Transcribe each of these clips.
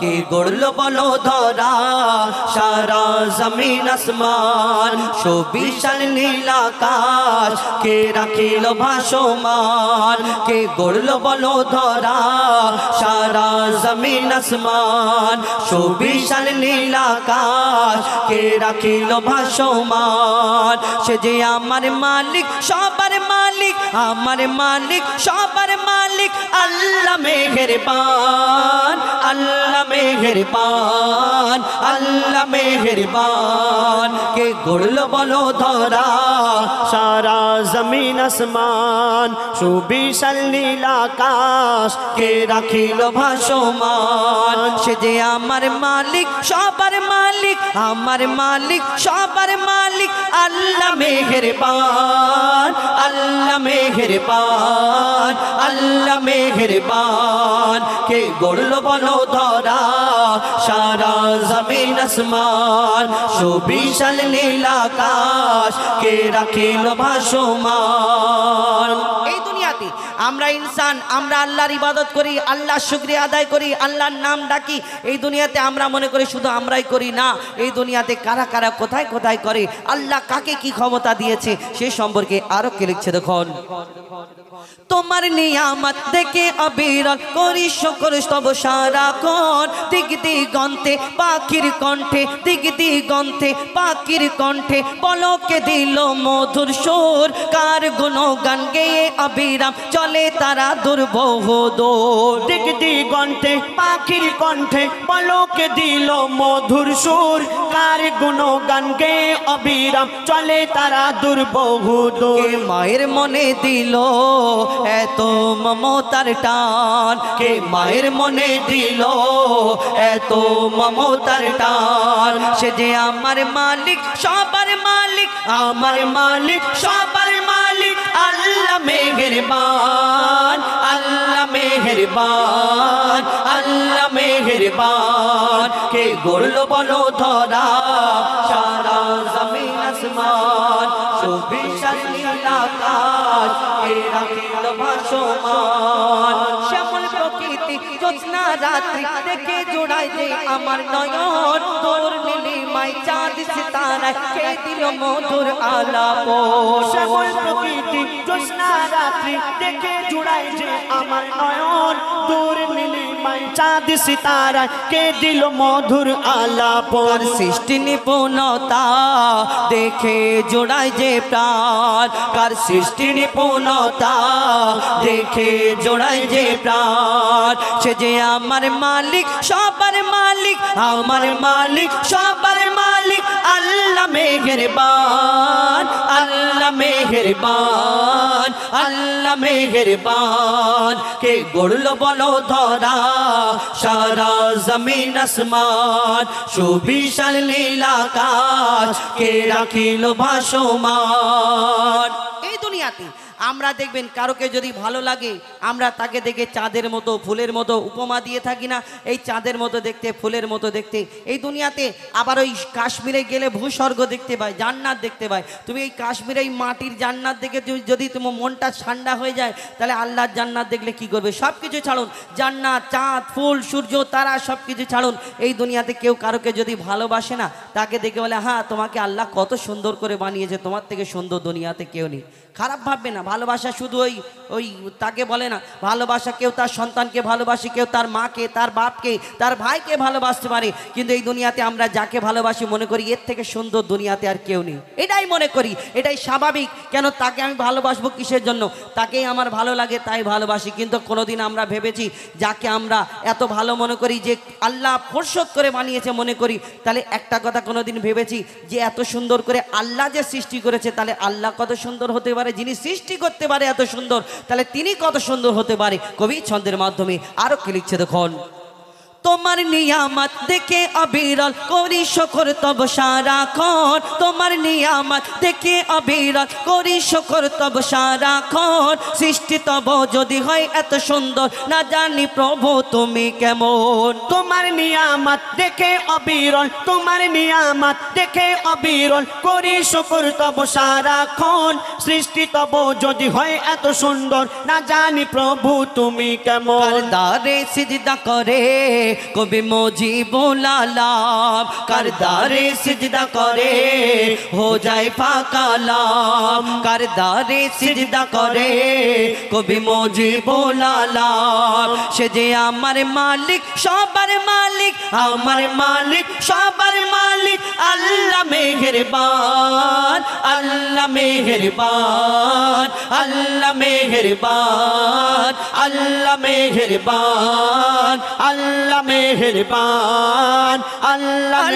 কে গড়ল বলো ধরা সারা জমিন আসমান, সুবিশাল নীল আকাশ, কে রাখিল ভাসমান, কে গড়ল বলো ধরা সারা জমিন আসমান, সুবিশাল নীল আকাশ, কে রাখিল ভাসমান। সে যে আমার মালিক, সবার মালিক, আমার মালিক সবার মালিক, আল্লাহ মেহেরবান আল্লাহ মেহেরবান আল্লাহ মেহেরবান। কে গড়ল বলো ধরা, সারা জমিন আসমান, সুবিশাল নীল আকাশ। কে রাখিল ভাসমান, সে যে আমার মালিক, সবার মালিক, আমার মালিক, সবার মালিক, আল্লাহ মেহেরবান আল্লাহ মেহেরবান। আল্লাহ মেহেরবান, কে গড়ল বলো ধরা সারা জমিন আসমান, সুবিশাল নীল আকাশ, কে রাখিল ভাসমান। এই দুনিয়াতে আমরা ইনসান, আমরা আল্লাহর ইবাদত করি আল্লাহ শুক্রিয়া আদায় করি, আল্লাহর নাম ডাকি, এই দুনিয়াতে আমরা মনে করি শুধু আমরাই করি না, এই দুনিয়াতে কারা কারা কোথায় কোথায় করে, আল্লাহ কাকে কি ক্ষমতা দিয়েছে, সে সম্পর্কে আরও কে লিখছে দেখুন। তোমার নিয়ামত দেখে অবিরল করি, শকর স্তব সারাক্ষণ দিক দিগন্তে পাখির কণ্ঠে দিক দিগন্তে পাখির কণ্ঠে পলকে দিল মধুর সুর, কার গুণ গান গেয়ে অবিরাম চলে তারা দুর্বহ দোর দিক দিগন্তে পাখির কণ্ঠে পলকে দিল মধুর সুর। কার গুণগান গে অবিরাম চলে তারা দুর্বহুদ মায়ের মনে দিল এত মমতার টান? কে মায়ের মনে দিল এত মমতার টান? সে যে আমার মালিক সবার মালিক আমার মালিক সবার মালিক আল্লাহ মেহেরবান আল্লাহ মেহেরবান আল্লাহ মেহেরবান। কে গড়ল বলো ধরা, সারা জমিন আসমান, সুবিশাল নীল আকাশ কে রাখিল ভাসমান। শ্যামল প্রকৃতি, জ্যোৎস্না রাত্রি, দেখে জোড়ায় যে আমার নয়ন। তোর নীলিমায় চাঁদ, সিতারায়, কে দিল মধুর আলাপ? শ্যামল প্রকৃতি রাত্রি দেখে জুড়াই যে আমার নয়ন। দূর নীলিমায় চাঁদ সিতারা কে দিল মধুর আলাপ তার সৃষ্টি নিপুণতা দেখে জোড়ায় যে প্রাণ। কার সৃষ্টি নিপুণতা দেখে জোড়াই যে প্রাণ। সে যে আমার মালিক, সবার মালিক, আমার মালিক, সবার মালিক, আল্লাহ মেহেরবান আল্লাহ মেহেরবান। আল্লাহ মেহেরবান। কে গড়ল বলো ধরা, সারা জমিন আসমান, সুবিশাল লীলা কাজ কে রাখিল ভাসমান। এই দুনিয়াতে আমরা দেখবেন কারোকে যদি ভালো লাগে, আমরা তাকে দেখে চাঁদের মতো, ফুলের মতো উপমা দিয়ে থাকি না। এই চাঁদের মতো দেখতে, ফুলের মতো দেখতে। এই দুনিয়াতে আবার ওই কাশ্মীরে গেলে ভূস্বর্গ দেখতে পায়, জান্নাত দেখতে পায়। তুমি এই কাশ্মীরে এই মাটির জান্নাত দেখে তুমি- যদি তোমার মনটা ঠান্ডা হয়ে যায়, তাহলে আল্লাহর জান্নাত দেখলে কি করবে? সব কিছু ছাড়ুন। জান্নাত, চাঁদ, ফুল, সূর্য, তারা সব কিছু ছাড়ুন। এই দুনিয়াতে কেউ কারোকে যদি ভালোবাসে না, তাকে দেখে বলে হ্যাঁ তোমাকে আল্লাহ কত সুন্দর করে বানিয়েছে, তোমার থেকে সুন্দর দুনিয়াতে কেউ নেই। খারাপ ভাববে না ভালোবাসা শুধু ওই ওই তাকে বলে না, ভালোবাসা কেউ তার সন্তানকে ভালোবাসে, কেউ তার মাকে, তার বাপকে, তার ভাইকে ভালোবাসতে পারে। কিন্তু এই দুনিয়াতে আমরা যাকে ভালোবাসি মনে করি, এর থেকে সুন্দর দুনিয়াতে আর কেউ নেই। এটাই মনে করি, এটাই স্বাভাবিক। কেন তাকে আমি ভালোবাসবো কিসের জন্য? তাকেই আমার ভালো লাগে, তাই ভালোবাসি। কিন্তু কোনোদিন আমরা ভেবেছি, যাকে আমরা এত ভালো মনে করি যে আল্লাহ ফোরসত করে বানিয়েছে মনে করি, তাহলে একটা কথা কোনোদিন ভেবেছি, যে এত সুন্দর করে আল্লাহ যে সৃষ্টি করেছে, তাহলে আল্লাহ কত সুন্দর হতে পারে? যিনি সৃষ্টি করতে পারে এত সুন্দর? তাহলে তিনি কত সুন্দর হতে পারে? কবি ছন্দের মাধ্যমে আরও কি লিখছে দেখুন। তোমার নিয়ামত দেখে অবিরল করি শকর তব সারাক্ষণ তোমার নিয়ামত দেখে অবিরল করি শকর তব সারাক্ষণ সৃষ্টি তব যদি হয় এত সুন্দর না জানি প্রভু তুমি কেমন। তোমার নিয়ামত দেখে অবিরল তোমার নিয়ামত দেখে অবিরল করি শুকুর তব সারাক্ষণ সৃষ্টি তব যদি হয় এত সুন্দর না জানি প্রভু তুমি কেমন। কারদারে সিজদা করে কবি মজিবুল আলাম, কারদারে সিজদা করে, হো যায় ফাকালাম কারদারে সিজদা করে, কবি মজিবুল আলাম। সে যে আমার মালিক, সবার মালিক, আমার মালিক, সবার মালিক, আল্লাহ মেহেরবান আল্লাহ মেহেরবান আল্লাহ মেহেরবান আল্লাহ মেহেরবান, আল্লাহ আল্লাহ মেহেরবান আল্লাহ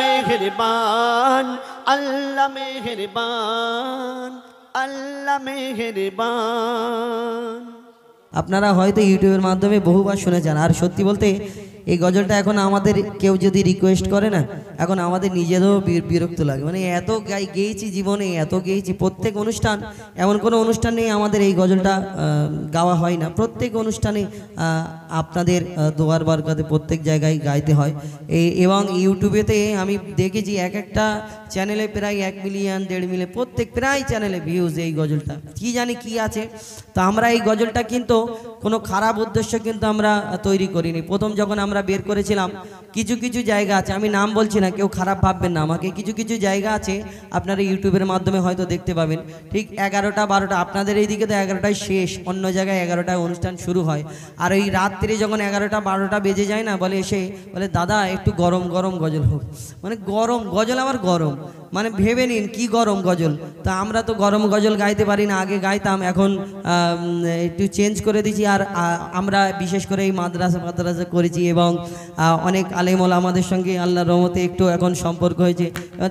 মেহেরবান আল্লাহ মেহেরবান আল্লাহ মেহেরবান। আপনারা হয়তো ইউটিউবের মাধ্যমে বহুবার শুনেছেন, আর সত্যি বলতে এই গজলটা এখন আমাদের কেউ যদি রিকোয়েস্ট করে না, এখন আমাদের নিজেদেরও বি- বিরক্ত লাগে। মানে এত গাই, গেয়েছি জীবনে, এত গেয়েছি প্রত্যেক অনুষ্ঠান, এমন কোনো অনুষ্ঠান নেই আমাদের এই গজলটা গাওয়া হয় না। প্রত্যেক অনুষ্ঠানে আপনাদের দোয়ার বারকাতে প্রত্যেক জায়গায় গাইতে হয়। এবং ইউটিউবেতে আমি দেখেছি এক একটা চ্যানেলে প্রায় এক মিলিয়ন দেড় মিলিয়ন প্রত্যেক প্রায় চ্যানেলে ভিউজ এই গজলটা। কি জানি কি আছে। তো আমরা এই গজলটা কিন্তু কোনো খারাপ উদ্দেশ্য কিন্তু আমরা তৈরি করিনি। প্রথম যখন আমরা বের করেছিলাম, কিছু কিছু জায়গা আছে, আমি নাম বলছি না, কেউ খারাপ ভাববেন না, আমাকে কিছু কিছু জায়গা আছে, আপনারা ইউটিউবের মাধ্যমে হয়তো দেখতে পাবেন। ঠিক এগারোটা, বারোটা, আপনাদের এইদিকে তো এগারোটায় শেষ, অন্য জায়গায় এগারোটায় অনুষ্ঠান শুরু হয়। আর ওই রাত্রে যখন এগারোটা, বারোটা বেজে যায় না, বলে এসে, বলে, দাদা, একটু গরম গরম গজল হোক। মানে গরম, গজল আবার গরম। মানে ভেবে নিন, কি গরম গজল? তা আমরা তো গরম গজল গাইতে পারি না, আগে গাইতাম, এখন একটু চেঞ্জ করে দিয়েছি, আর আমরা বিশেষ করে এই মাদ্রাসা মাদ্রাসা করেছি এবং অনেক আলেমল আমাদের সঙ্গে আল্লাহ রহমতে একটু এখন সম্পর্ক হয়েছে।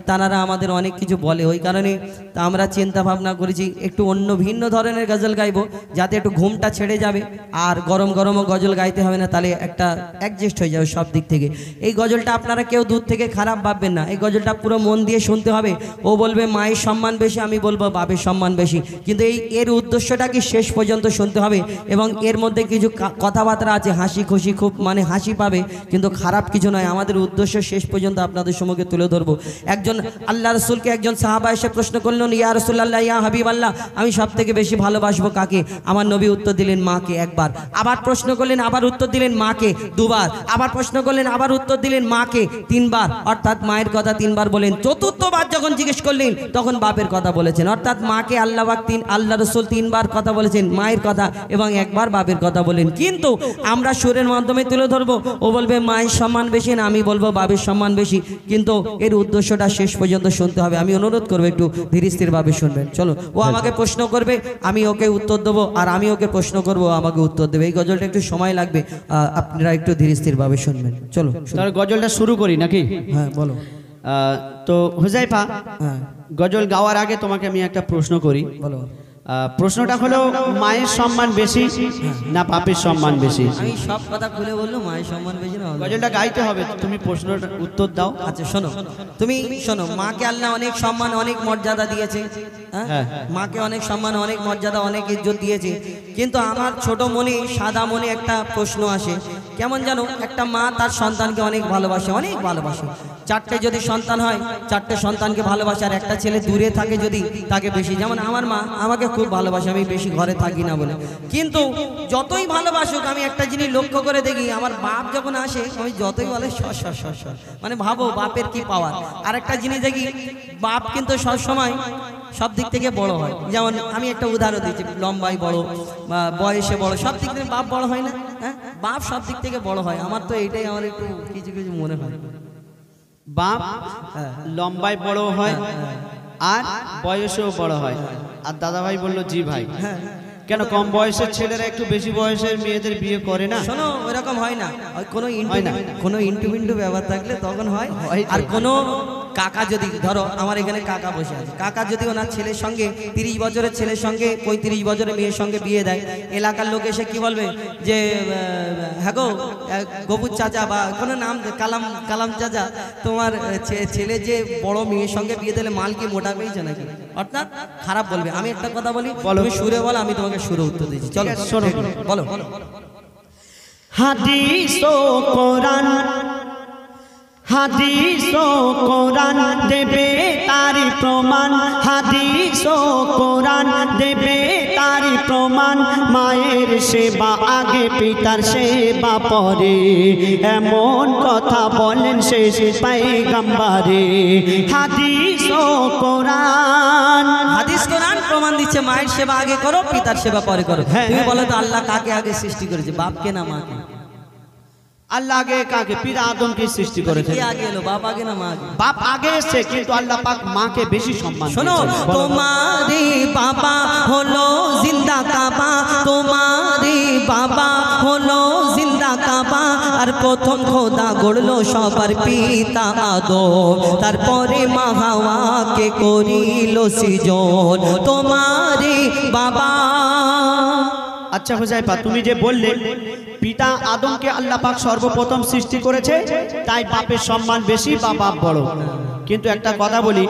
তানারা আমাদের অনেক কিছু বলে, ওই কারণে তা আমরা চিন্তা ভাবনা করেছি, একটু অন্য ভিন্ন ধরনের গজল গাইবো, যাতে একটু ঘুমটা ছেড়ে যাবে, আর গরম গরমও গজল গাইতে হবে না, তাহলে একটা অ্যাডজাস্ট হয়ে যাবে সব দিক থেকে। এই গজলটা আপনারা কেউ দূর থেকে খারাপ ভাববেন না, এই গজলটা পুরো মন দিয়ে শুনতে হবে, ও বলবে, মায়ের সম্মান বেশি, আমি বলব, বাপের সম্মান বেশি। কিন্তু এই, এর উদ্দেশ্যটা কি শেষ পর্যন্ত শুনতে হবে? এবং এর মধ্যে কিছু কথাবার্তা আছে, হাসি খুশি খুব মানে হাসি পাবে, কিন্তু খারাপ কিছু নয়। আমাদের উদ্দেশ্য শেষ পর্যন্ত আপনাদের সম্মুখে তুলে ধরবো। একজন, আল্লাহ রসুলকে একজন সাহাবা এসে প্রশ্ন করলেন ইয়া রসুল্লাহ ইয়া হাবিব আল্লাহ আমি সব থেকে বেশি ভালোবাসবো কাকে? আমার নবী উত্তর দিলেন, মাকে একবার। আবার প্রশ্ন করলেন, আবার উত্তর দিলেন, মাকে দুবার। আবার প্রশ্ন করলেন, আবার উত্তর দিলেন, মাকে তিনবার। অর্থাৎ মায়ের কথা তিনবার বলেন। চতুর্থবার যখন জিজ্ঞেস করলেন তখন বাপের কথা বলেছেন। অর্থাৎ মাকে আল্লাহ তিন আল্লাহ রসুল তিনবার কথা বলেছেন মায়ের কথা এবং একবার বাপের কথা বলেন। কিন্তু আমরা সুরের মাধ্যমে তুলে ধরবো। ও বলবে মায়ের সম্মান বেশি না আমি বলব বাবের সম্মান বেশি। কিন্তু এর উদ্দেশ্যটা শেষ পর্যন্ত শুনতে হবে। আমি অনুরোধ করব একটু ধীর স্থিরভাবে শুনবেন। চলো ও আমাকে প্রশ্ন করবে আমি ওকে উত্তর দেবো আর আমি ওকে প্রশ্ন করব আমাকে উত্তর দেবে। এই গজলটা একটু সময় লাগবে আহ, আপনারা একটু ধীর স্থিরভাবে শুনবেন। চলো গজলটা শুরু করি নাকি? হ্যাঁ বলো। তো হুজাইফা হ্যাঁ। গজল গাওয়ার আগে তোমাকে আমি একটা প্রশ্ন করি। বলো। প্রশ্নটা হলো মায়ের সম্মান বেশি না বাপের সম্মান বেশি? আমি সব কথা খুলে বলল মায়ের সম্মান বেশি না গজলটা গাইতে হবে তুমি প্রশ্নটা উত্তর দাও। আচ্ছা শোনো। তুমি শোনো মাকে আল্লাহ অনেক সম্মান অনেক মর্যাদা দিয়েছে। হ্যাঁ? হ্যাঁ। মাকে অনেক সম্মান অনেক মর্যাদা অনেক ইজ্জত দিয়েছে। কিন্তু আমার ছোট মনে সাদা মনে একটা প্রশ্ন আসে। কেমন জানো একটা মা তার সন্তানকে অনেক ভালোবাসে অনেক ভালোবাসে। চারটে যদি সন্তান হয়, চারটে সন্তানকে ভালোবাসে আর একটা ছেলে দূরে থাকে যদি, তাকে বেশি। যেমন আমার মা আমাকে খুব ভালোবাসে, আমি বেশি ঘরে থাকি না বলে। কিন্তু যতই ভালোবাসুক, আমি একটা জিনিস লক্ষ্য করে দেখি, আমার বাপ যখন আসে, আমি যতই বলে সর মানে ভাবো, বাপের কি পাওয়ার? আর একটা জিনিস দেখি, বাপ কিন্তু সব সময় সব দিক থেকে বড় হয়। যেমন আমি একটা উদাহরণ দিচ্ছি লম্বাই বড় বা বয়সে বড় সব দিক থেকে বাপ বড় হয় না? হ্যাঁ? বাপ সব দিক থেকে বড় হয়। আমার তো এটাই আমার একটু কিছু কিছু মনে হয়। বাপ হ্যাঁ। লম্বায় বড় হয় আর বয়সেও বড় হয়। আর দাদা ভাই বলল জি ভাই। হ্যাঁ কেন কম বয়সের ছেলেরা একটু বেশি বয়সের মেয়েদের বিয়ে করে না? শোনো ওইরকম হয় না। কোনো ইন্টু হয় না। কোনো ইন্টু মিন্টু ব্যাপার থাকলে তখন হয়। হয় আর কোনো কাকা যদি ধরো আমার এখানে কাকা বসে আছে। কাকা যদি ওনার ছেলের সঙ্গে তিরিশ বছরের ছেলের সঙ্গে পঁয়ত্রিশ বছরের মেয়ের সঙ্গে বিয়ে দেয় এলাকার লোক এসে কি বলবে? যে হ্যাঁ গো গবুর চাচা বা কোনো নাম কালাম কালাম চাচা তোমার ছেলে যে বড় মেয়ের সঙ্গে বিয়ে দিলে মাল কি মোটা পেয়েছে নাকি? অর্থাৎ খারাপ বলবে। আমি একটা কথা বলি তুমি সুরে বলো আমি তোমাকে সুরে উত্তর দিচ্ছি। চলো শোনো। বলো। হাদিস ও কোরআন হাদিস ও কোরআন দেবে তারি প্রমাণ। হাদিস ও কোরআন দেবে তারি প্রমাণ। মায়ের সেবা আগে পিতার সেবা পরে। এমন কথা বলেন শেষ পাইগাম্বারে হাদিস ও কোরআন। হাদিস কোরআন প্রমাণ দিচ্ছে মায়ের সেবা আগে করো পিতার সেবা পরে করো। হ্যাঁ, তুমি হ্যাঁ। বলো তো আল্লাহ কাকে আগে সৃষ্টি করেছে? বাপকে না মাকে? আল্লাহ আগে কাকে? পিতা আদমকে সৃষ্টি করেছে আগে এলো বাপ আগে না মা আগে বাপ আগে এসছে কিন্তু আল্লাহ পাক মাকে বেশি সম্মান শোনো। তোমারে বাবা হলো জিন্দা কাবা তোমারে বাবা হলো জিন্দা কাবা। আর প্রথম খোদা গড়লো সবার পিতা আদম। তারপরে মা হাওয়াকে করিল সৃজন। তোমারে বাবা আচ্ছা হুজাইফা, তুমি যে বললে, পিতা আদমকে আল্লাহ পাক সর্বপ্রথম সৃষ্টি করেছে, তাই বাপের সম্মান বেশি বা বাপ বড়। কিন্তু একটা কথা বলি,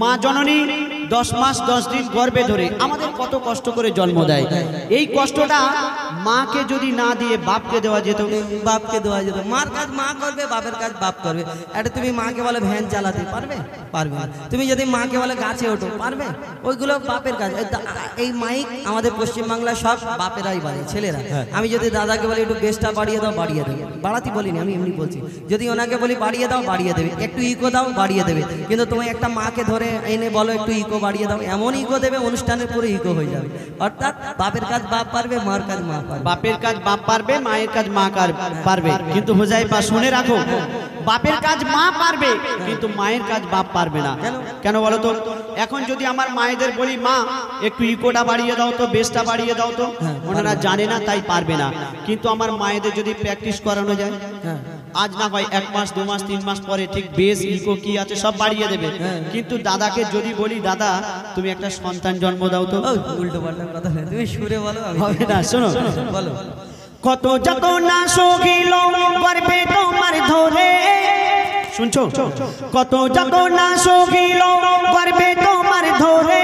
মা জননী দশ মাস দশ দিন গর্ভে ধরে আমাদের কত কষ্ট করে জন্ম দেয়। এই কষ্টটা মাকে যদি না দিয়ে বাপকে দেওয়া যেত বাপকে দেওয়া যেত। মার কাজ মা করবে বাপের কাজ বাপ করবে। এটা তুমি মাকে বলে ভ্যান চালাতে পারবে? পারবে। তুমি যদি মাকে বলে গাছে ওঠো পারবে? ওইগুলো বাপের কাজ। এই মাইক আমাদের পশ্চিমবাংলায় সব বাপেরাই বাড়ে ছেলেরা। আমি যদি দাদাকে বলি একটু বেশটা বাড়িয়ে দাও বাড়িয়ে দেবে। বাড়াতে বলিনি আমি এমনি বলছি। যদি ওনাকে বলি বাড়িয়ে দাও বাড়িয়ে দেবে। একটু ইকো দাও বাড়িয়ে দেবে। কিন্তু তুমি একটা মাকে ধরে এনে বলো একটু ইকো বাড়িয়ে দাও এমন ইকো দেবে অনুষ্ঠানের পুরো ইকো হয়ে যাবে। অর্থাৎ বাপের কাজ বাপ পারবে মার কাজ মা পারবে। বাপের কাজ বাপ পারবে মায়ের কাজ মা পারবে। কিন্তু হুজাইফা শুনে রাখো বাপের কাজ মা পারবে কিন্তু মায়ের কাজ বাপ পারবে না। কেন? কেন বলো তো? এখন যদি আমার মায়েদের বলি মা একটু ইকোটা বাড়িয়ে দাও তো বেসটা বাড়িয়ে দাও তো। হ্যাঁ, ওনারা জানে না তাই পারবে না। কিন্তু আমার মায়েদের যদি প্র্যাকটিস করানো যায়? হ্যাঁ। আজ না হয় এক মাস দু মাস তিন মাস পরে ঠিক বেস ইকো কি আছে সব বাড়িয়ে দেবে। হ্যাঁ। কিন্তু দাদাকে যদি বলি দাদা তুমি একটা সন্তান জন্ম দাও তো। উল্টো পাল্টা কথা তুমি সুরে বলো হবে না শোনো। বলো। কত যত না সহিল গর্বে তোমার ধরে। শুনছো? কত যত না সহিল গর্বে তোমার ধরে।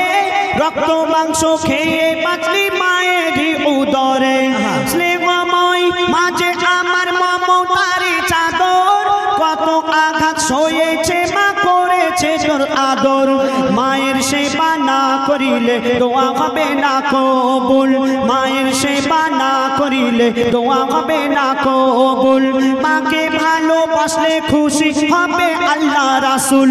রক্ত মাংস খেয়ে বাঁচলি মায়েরই উদরে। স্নেহময় সয়েছে, মা করেছে তোর আদর। মায়ের সেবা না করিলে দোয়া হবে না কবুল। মায়ের সেবা না করিলে দোয়া হবে না কবুল। মাকে ভালোবাসলে খুশি হবে আল্লাহ রাসুল।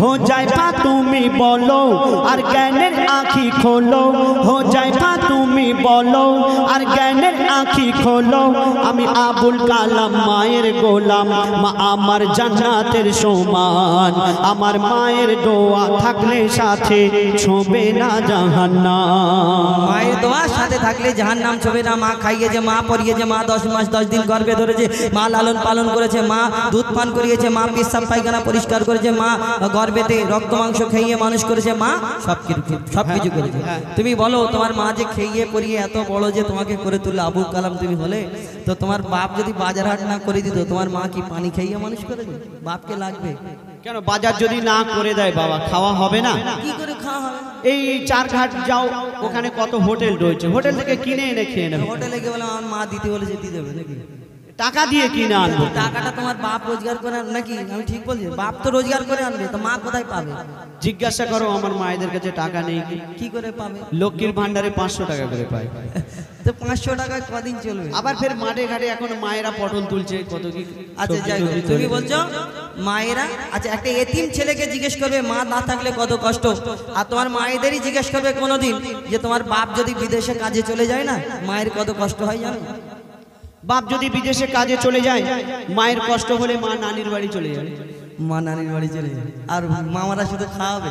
হো পা তুমি বলো, আর জ্ঞানের আঁখি খোলো। হো পা তুমি বলো আর জ্ঞানের আঁখি খোলো। আমি আবুল কালাম মায়ের গোলাম মা আমার জান্নাতের সমান। আমার মায়ের দোয়া থাকলে সাথে ছোবে না জাহান্নাম। মায়ের দোয়ার সাথে থাকলে জাহান নাম ছবে না। মা খাইয়েছে মা পরিয়েছে মা দশ মাস দশ দিন গর্ভে ধরেছে মা লালন পালন করেছে মা দুধ পান করিয়েছে মা পেশাব পায়খানা পরিষ্কার করেছে মা গর্বেতে রক্ত মাংস খেয়ে মানুষ করেছে মা সব কিছু সব কিছু করেছে তুমি বলো তোমার মা যে খেয়ে পরিয়ে এত বড় যে তোমাকে করে তুললে আবুল কালাম তুমি হলে? তো তোমার বাপ যদি বাজার হাট না করে দিত তোমার মা কি পানি খাইয়ে মানুষ করে? বাপকে লাগবে। কেন বাজার যদি না করে দেয় বাবা খাওয়া হবে না? কি করে খাওয়া হবে? এই চার ঘাট যাও ওখানে কত হোটেল রয়েছে। হোটেল থেকে কিনে এনে খেয়ে নেবে। হোটেলে গিয়ে বলে আমার মা দিতে বলেছে দিয়ে দেবে নাকি? টাকা দিয়ে কিনে আনব। টাকাটা তোমার বাপ রোজগার করে আন- নাকি? আমি ঠিক বলছি বাপ তো রোজগার করে আনবে তো মা কোথায় পাবে? জিজ্ঞাসা করো আমার মায়েদের কাছে টাকা নেই। কি করে পাবে? লক্ষ্মীর ভান্ডারে পাঁচশো টাকা করে পায়। তো পাঁচশো টাকায় কদিন চলবে? আবার ফের মাঠে ঘাটে এখন মায়েরা পটল তুলছে কত কি আচ্ছা যাই হোক, তুমি বলছো মায়েরা আচ্ছা একটা এতিম ছেলেকে জিজ্ঞেস করবে মা না থাকলে কত কষ্ট? আর তোমার মায়েদেরই জিজ্ঞেস করবে কোনোদিন যে তোমার বাপ যদি বিদেশে কাজে চলে যায় না মায়ের কত কষ্ট হয় জানো? বাপ যদি বিদেশে কাজে চলে যায়, মায়ের কষ্ট হলে মা নানির বাড়ি চলে যাবে মা নানির বাড়ি চলে যাবে আর মামারা শুধু খাওয়াবে।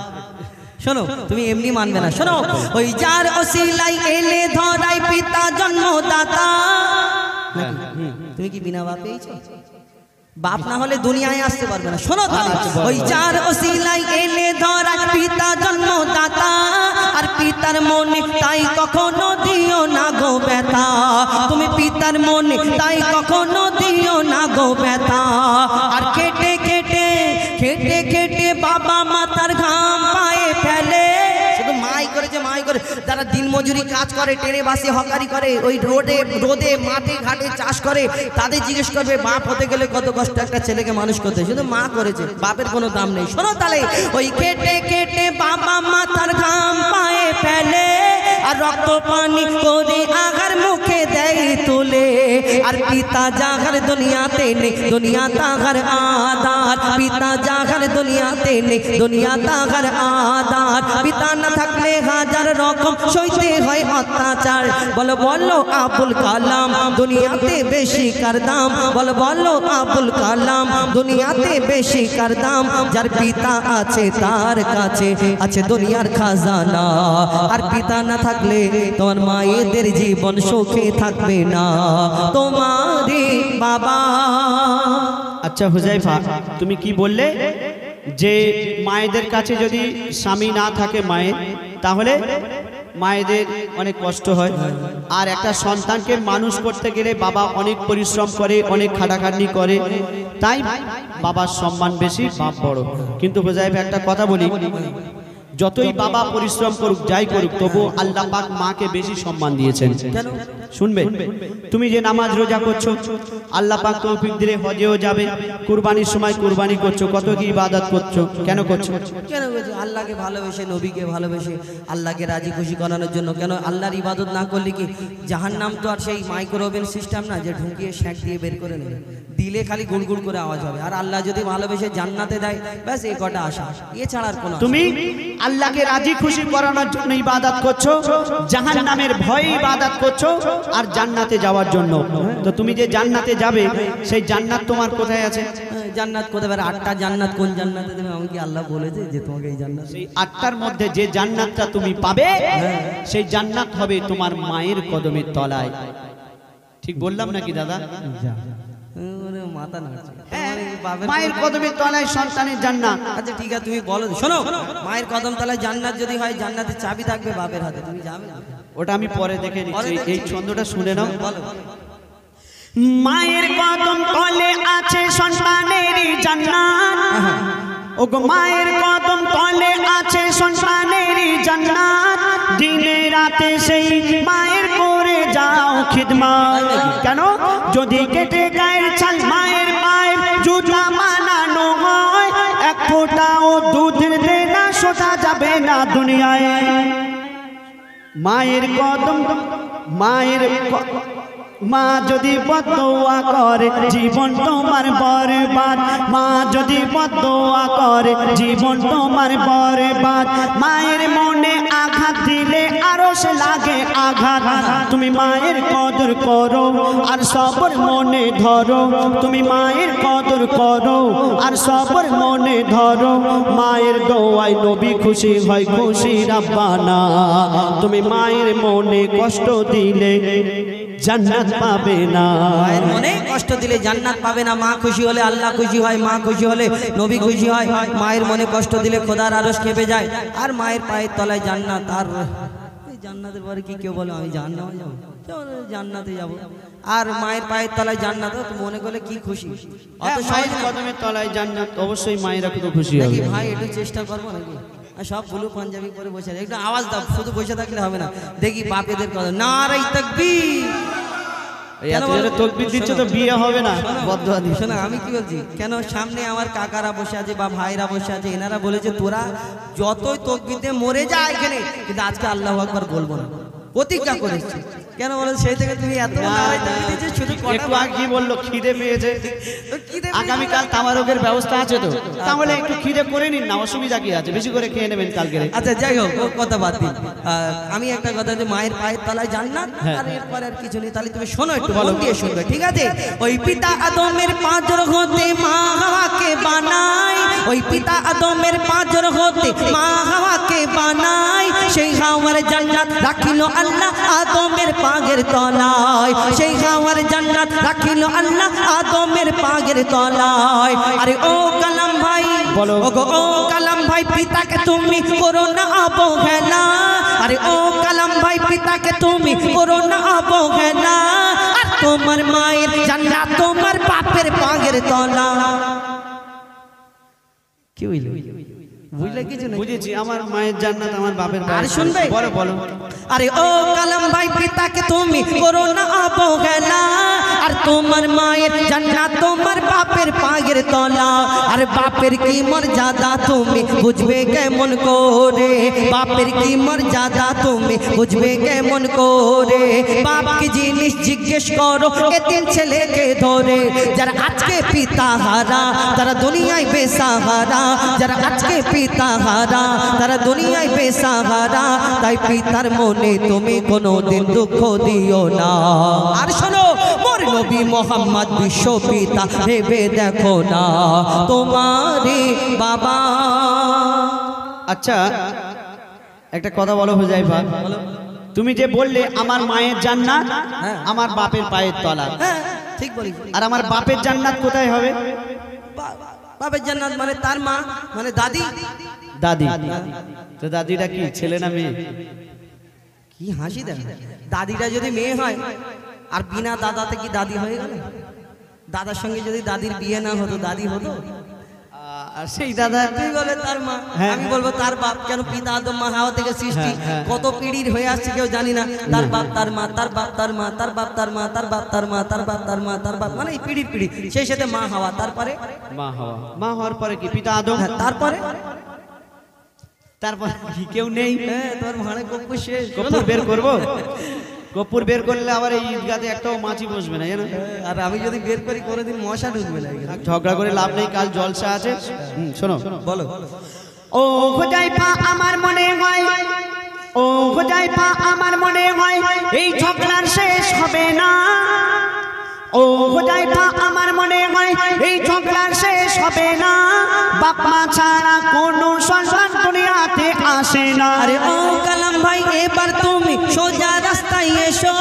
শোনো, তুমি এমনি মানবে না। শোনো, ওই যার অসিলাই এলে ধরাই পিতা জন্মদাতা? তুমি কি বিনা বাপেইছো বাপ না হলে দুনিয়ায় আসতে পারবে না। শোনো ওই চার ওসিলাই এলে ধরা পিতা জন্মদাতা আর পিতার মনে তাই কখনো দিও না গো ব্যথা। তুমি পিতার মনে তাই কখনো দিও না গো ব্যথা। আর কেটে কেটে কেটে কেটে বাবা মাতার যারা দিনমজুরি কাজ করে টেনে বাসে হকারি করে, ওই রোডে, রোদে, মাঠে, ঘাটে চাষ করে, তাদের জিজ্ঞেস করবে, বাপ হতে গেলে কত কষ্ট একটা ছেলেকে মানুষ করতে শুধু মা করেছে, বাপের কোনো দাম নেই। শোনো তাহলে, ওই কেটে কেটে বাবা মাথার ঘাম পায়ে ফেলে। আর রক্ত পানি করে আঘার মুখে দেয় তুলে। আর পিতা জাগার দুনিয়াতে নেই, দুনিয়া তাগার আদার পিতা জাগার দুনিয়াতে নেই, দুনিয়া তাগার আদার পিতা না থাকলে হাজার রকম সইতে হয় অত্যাচার। বলো বলো, আবুল কালাম, দুনিয়াতে বেশি কার দাম? বলো বলো, আবুল কালাম, দুনিয়াতে বেশি কার দাম? যার পিতা আছে তার কাছে, আছে দুনিয়ার খাজানা। আর পিতা না থাকলে তোমার মায়েদের জীবন সুখে থাকবে না। তোমারই বাবা। আচ্ছা হুজাইফা, তুমি কি বললে? যে মায়েদের কাছে যদি স্বামী না থাকে মায়ের, তাহলে মায়েদের অনেক কষ্ট হয়। আর একটা সন্তানকে মানুষ করতে গেলে বাবা অনেক পরিশ্রম করে, অনেক খাটাখাটনি করে। তাই বাবার সম্মান বেশি, বাপ বড়। কিন্তু হুজাইফা, একটা কথা বলি। যতই বাবা পরিশ্রম করুক যাই করুক তবু আল্লাহ পাক মাকে বেশি সম্মান দিয়েছেন। কেন শুনবে? তুমি যে নামাজ রোজা করছ আল্লাহ পাক তৌফিক দিলে হজেও যাবে। কুরবানির সময় কুরবানি করছ কত কি ইবাদত করছ কেন করছ? কেন বলছি আল্লাহকে ভালোবেসে নবীকে ভালোবেসে আল্লাহকে রাজি খুশি করানোর জন্য কেন আল্লাহর ইবাদত না করলে কি জাহান নাম তো আর সেই মাইক্রোওভেন সিস্টেম না যে ঢুকিয়ে শ্যাক দিয়ে বের করে নেবে? দিলে খালি গুড়গুড় করে আওয়াজ হবে। আর আল্লাহ যদি ভালোবেসে জান্নাতে দেয় ব্যাস এই কটা আশা। এছাড়া আর কোনো তুমি আল্লাহকে রাজি খুশি করানোর জন্য ইবাদত করছ জাহান নামের ভয়ে ইবাদত করছ আর জান্নাতে যাওয়ার জন্য। তো তুমি যে জান্নাতে যাবে সেই জান্নাত তোমার কোথায় আছে? জান্নাত কোথায়? পারে আটটা জান্নাত কোন জান্নাতে দেবে? আমাকে আল্লাহ বলেছে যে তোমাকে এই জান্নাত সেই আটটার মধ্যে যে জান্নাতটা তুমি পাবে সেই জান্নাত হবে তোমার মায়ের কদমের তলায়। ঠিক বললাম নাকি দাদা? মাথা নাড়ছে। হ্যাঁ, তোমার এই বাপের মায়ের কদমের তলায় সন্তানের জান্নাত। আচ্ছা ঠিক আছে তুমি বলো। শোনো মায়ের কদম তলায় জান্নাত যদি হয় জান্নাতের চাবি থাকবে বাপের হাতে। তুমি যাবে না? ওটা আমি পরে দেখে নিচ্ছি। এই- ছন্দটা শুনে নাও। বলো মায়ের কদম তলে আছে সন্তানেরই জান্নাত। ওগো মায়ের কদম তলে আছে সন্তানেরই জান্নাত। দিনে রাতে সেই মায়ের করে যাও খিদমত কেন? যদি কেটে গায়ের ছাল মায়ের মায়ের জুতা মানানো হয় এক ফোঁটাও দুধ দে না শোধা যাবে না দুনিয়ায়। মায়ের কদম, মায়ের মা যদি বদোয়া করে, জীবন তোমার বরবাদ। মা যদি বদোয়া করে, জীবন তোমার বরবাদ। মায়ের মনে আঘাত দিলে লাগে আঘাত। তুমি মায়ের কদর করো আর সবর মনে ধরো। তুমি মায়ের কদর করো আর সবর মনে ধরো। মায়ের দোয়াই নবী খুশি হয় খুশি রাব্বানা। তুমি মায়ের মনে কষ্ট দিলে জান্নাত পাবে না। মায়ের মনে কষ্ট দিলে জান্নাত পাবে না। মা খুশি হলে আল্লাহ খুশি হয়, মা খুশি হলে নবী খুশি হয়। মায়ের মনে কষ্ট দিলে খোদার আরস খেপে যায়। আর মায়ের পায়ের তলায় জান্নাত আর জান্নাতের পরে কি কেউ বলে আমি জান্নাতে যাব কেউ জান্নাতে যাব আর মায়ের পায়ের তলায় জান্নাত তো মনে করলে কি খুশি? অত হ্যাঁ, সহজ কদমের তলায় জান্নাত অবশ্যই মায়েরা কত খুশি হবে। ভাই একটু চেষ্টা করব নাকি? সব ব্লু পাঞ্জাবি পরে বসে। একটু আওয়াজ দাও শুধু বসে থাকলে হবে না। দেখি বাপেদের কথা। নারাই তকবীর! তকবির দিচ্ছ তো বিয়ে হবে না। বদুয়া দিচ্ছ। শোনো আমি কি বলছি? কেন সামনে আমার কাকারা বসে আছে বা ভাইরা বসে আছে এনারা বলেছে তোরা যতই তকবিতে মরে যা এখানে। কিন্তু আজকে আল্লাহ একবার বলব না। প্রতিজ্ঞা করেছি। কেন বলো সেই থেকে তুমি এত শুধু একটু আগে বলল খিদে পেয়েছে? আগামীকাল তামারকের ব্যবস্থা আছে তো? তাহলে একটু খিদে করে নিন না অসুবিধা কি আছে? বেশি করে খেয়ে নেবেন কালকে। আচ্ছা যাই হোক কথা বাদ দিন। আমি একটা কথা যে মায়ের পায়ের তলায় জান্নাত হ্যাঁ। আর এরপর আর কিছু নেই। তাহলে তুমি শোনো একটু মন দিয়ে শুনবে ঠিক আছে? ওই পিতা আদমের পাঁচর হতে মা হাওয়াকে বানাই ওই পিতা আদমের পাঁচর হতে মা হাওয়াকে বানাই সেই হাওয়ার জান্নাত রাখিল আল্লাহ আদমের পাগের তলায়। সেই হাওয়ার জান্নাত রাখিল আল্লাহ আদমের পাগের তলায়। আরে ও কালাম ভাই বলো। ও ও কালাম ভাই পিতাকে তুমি করো না অবহেলা। আরে ও কালাম ভাই পিতাকে তুমি করো না অবহেলা। আর তোমার মায়ের জান্নাত তোমার বাপের পাগের তলা। কি হইল? বুঝলে কিছু না বুঝেছি আমার মায়ের জান্নাত আমার বাপের আর শুনবে? বলো বলো। আরে ও কালাম ভাই পিতাকে তুমি করো না অবহেলা। আর তোমার মায়ের জান্নাত তোমার বাপের পাগের তলা। আর বাপের কি মর্যাদা তুমি বুঝবে কেমন করে? বাপের কি মর্যাদা তুমি বুঝবে কেমন করে? বাপকে জিনিস জিজ্ঞেস করো এ তিন ছেলেকে ধরে। যারা আজকে পিতা হারা তারা দুনিয়ায় বেসাহারা। যারা আজকে পিতা হারা তারা দুনিয়ায় বেসাহারা তাই পিতার মনে তুমি কোনো দিন দুঃখ দিও না। আর শোনো মোর নবী মোহাম্মদ বিশ্ব পিতা ভেবে দেখো না তোমারে বাবা। আচ্ছা একটা কথা বলো হুজাইফা। তুমি যে বললে আমার মায়ের জান্নাত হ্যাঁ। আমার বাপের পায়ের তলা। হ্যাঁ ঠিক বলি আর আমার বাপের জান্নাত কোথায় হবে? বা- বাপের জান্নাত মানে তার মা মানে দাদি। দাদি। তো দাদিটা কি ছেলে না মেয়ে? কি হাসি দেখ। দাদিটা যদি মেয়ে হয় আর বিনা দাদাতে কি দাদি হয়ে গেল? দাদার সঙ্গে যদি দাদির বিয়ে না হতো দাদি হতো? আর সেই দাদা তুই বলে তার মা। হ্যাঁ, আমি হ্যাঁ। বলব তার বাপ কেন পিতা আদম মা হাওয়া থেকে সৃষ্টি? হ্যাঁ। কত পিড়ির হয়ে আসছে কেউ জানি না। তার বাপ তার মা তার বাপ তার মা তার বাপ তার মা তার বাপ তার মা তার বাপ তার মা তার বাপ মানে এই পিড়ির পিড়ি। সেই সাথে মা হাওয়া তারপরে? মা হওয়া। মা হওয়ার পরে কি পিতা আদম? তারপরে? তারপর কেউ নেই? হ্যাঁ তোর ভাড়ে গপ্প শেষ। কপুর বের করব? কপুর বের করলে আবার এই ঈদগাতে একটাও মাছি বসবে না জানো? আর আমি যদি বের করি করে দিন মশা ঢুকবে না ঝগড়া করে লাভ নেই কাল জলসা আছে। হুম, শোনো। বলো। ও খোঁজাই পা আমার মনে হয় ও খোঁজাই পা আমার মনে হয় এই ঝগড়ার শেষ হবে না। ও হুজাইফা আমার মনে হয় এই ঝগড়ার শেষ হবে না। বাপ মা ছাড়া কোনো সন্তান দুনিয়াতে আসে না। আরে ও কালাম ভাই এবার তুমি সোজা রাস্তায় এসো।